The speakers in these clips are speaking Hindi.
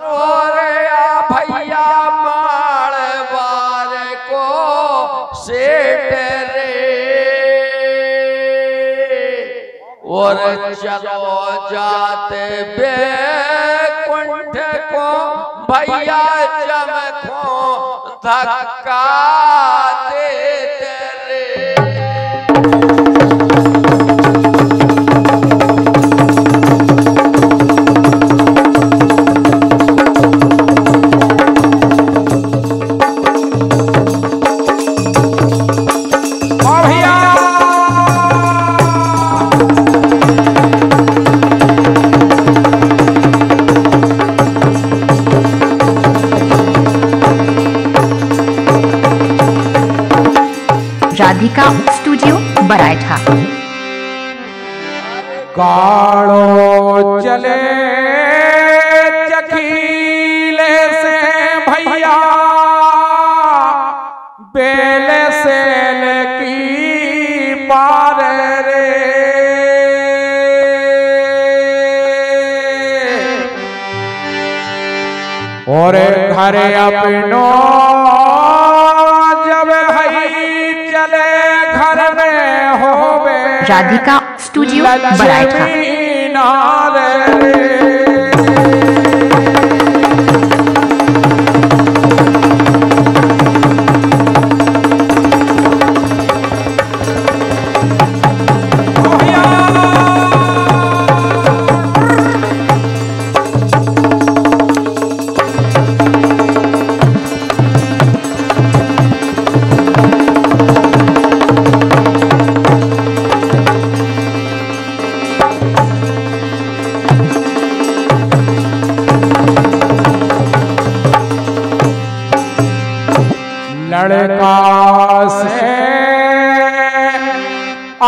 भैया माल बार को सेठ रे। और चलो जाते बे कुंठ को भैया चमको धक्का देते राधिका स्टूडियो बरायठा काड़ो चले चकीले से भैया बेले से की पार रे। और घर अपनो राधिका स्टूडियो बरायठा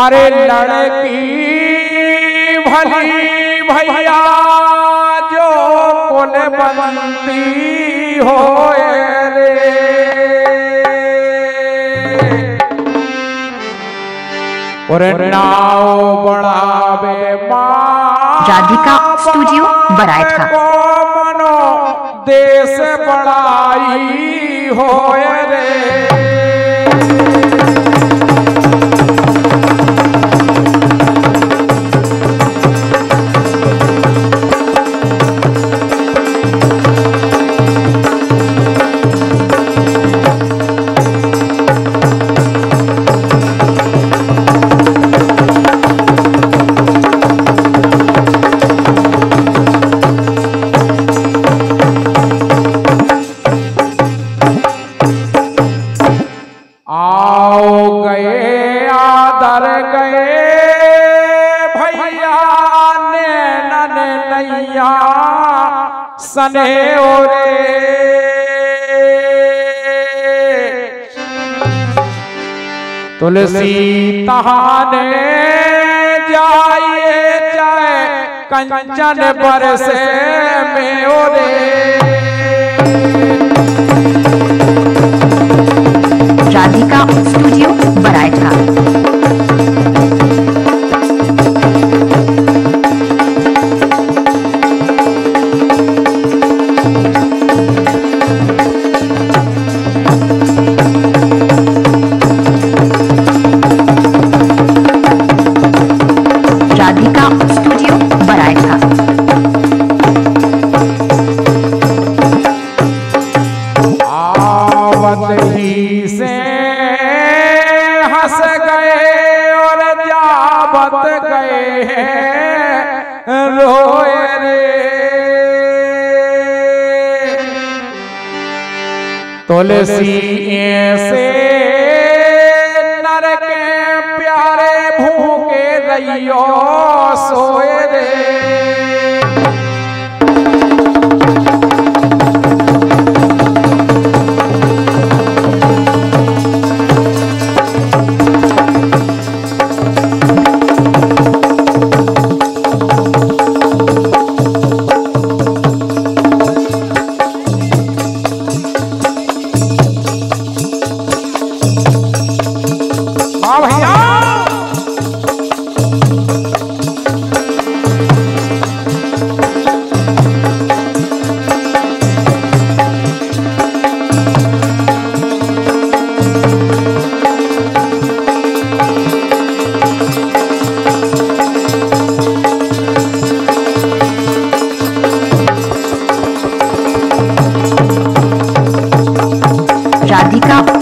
अरे लड़की भली भैया जो कुल बनती हो रे और नाव बढ़ावे माँ राधिका स्टूडियो बरायठा। को मनो देश बड़ाई हो रे सने ओरे। तुलसी तहाने जाइए जाए कंचन बरसे में ओरे। ही से हंस गए और जावत गए रोए रे। तुलसी से नर के प्यारे भूखे रहियो सोए रे। राधिका